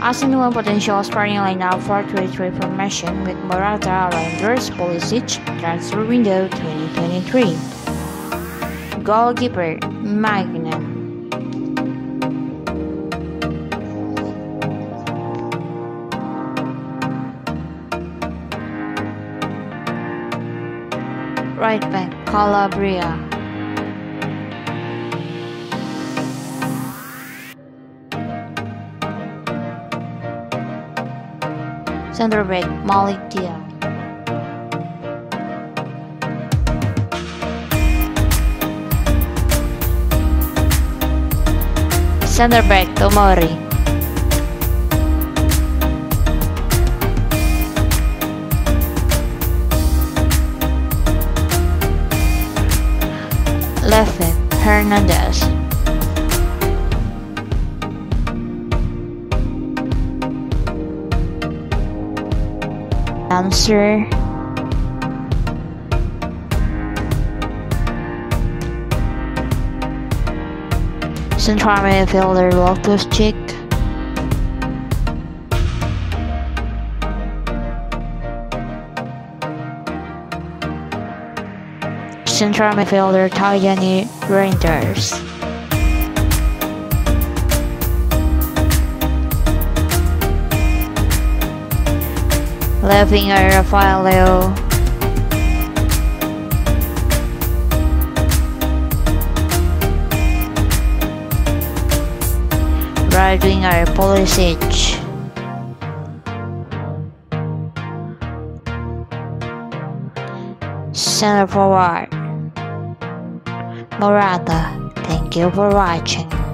Arsenal potential starting lineup for 23 formation with Morata, Reijnders, Pulisic, transfer window 2023. Goalkeeper Maignan. Right back Calabria. Center back Malik Dia. Center back Tomori. Left back Hernandez. Answer Central midfielder Loftus Cheek. Central midfielder Tijjani Reijnders. Winger Rafael Leão. Right winger Pulisic. Center forward Morata. Thank you for watching.